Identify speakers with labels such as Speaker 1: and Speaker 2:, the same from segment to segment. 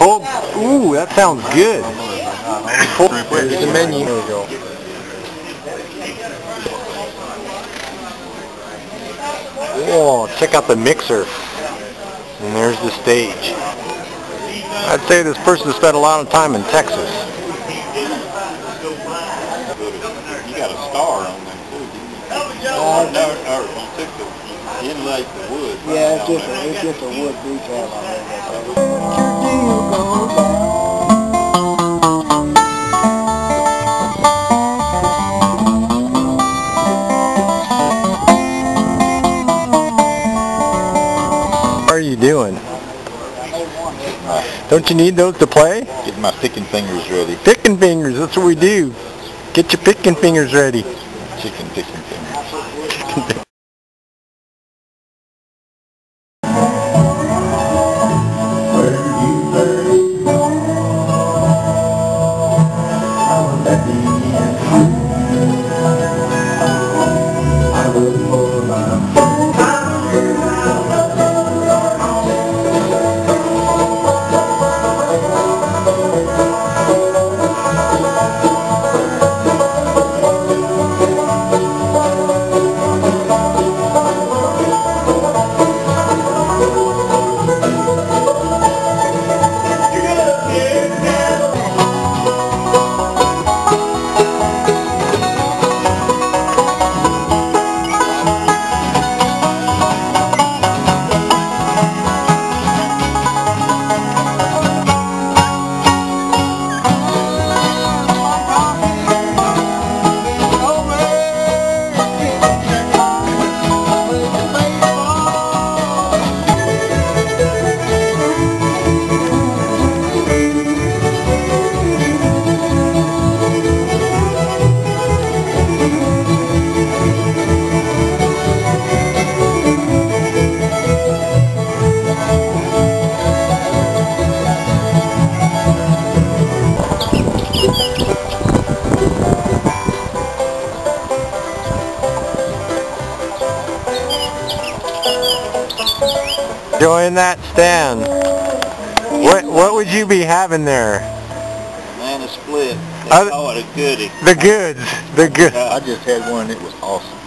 Speaker 1: Oh, ooh, that sounds good.
Speaker 2: Here's the menu.
Speaker 1: Whoa, oh, check out the mixer. And there's the stage. I'd say this person spent a lot of time in Texas.
Speaker 2: You got a star on them too, didn't you? No, no, you took the, you inlaid the wood.
Speaker 3: Yeah, it's just a, it's just a wood decal on there.
Speaker 1: What are you doing? Don't you need those to play?
Speaker 2: Getting my picking fingers ready.
Speaker 1: Picking fingers, that's what we do. Get your picking fingers ready.
Speaker 2: Chicken picking fingers.
Speaker 1: Join that stand. What what would you be having there?
Speaker 2: Man, a split. They
Speaker 1: Other-
Speaker 2: call it a goodie.
Speaker 1: The goods. The good.
Speaker 2: I just had one, it was awesome.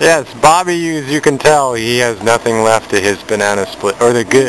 Speaker 1: Yes, Bobby, as you can tell, he has nothing left of his banana split, or the good.